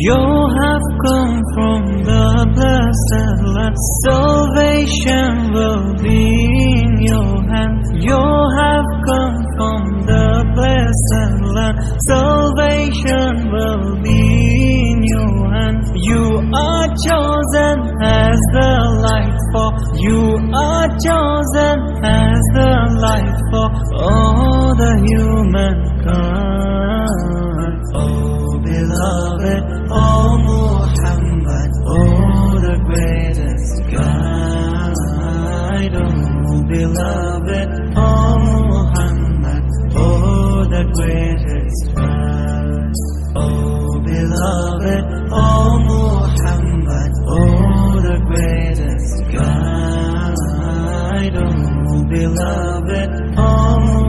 You have come from the blessed land. Salvation will be in your hand. You have come from the blessed land. Salvation will be in your hand. You are chosen as the light for. You are chosen as the light for all the humankind. Oh beloved, Oh beloved, oh Muhammad, oh the greatest guide. Oh beloved, oh Muhammad, oh the greatest guide. Oh beloved, oh Muhammad,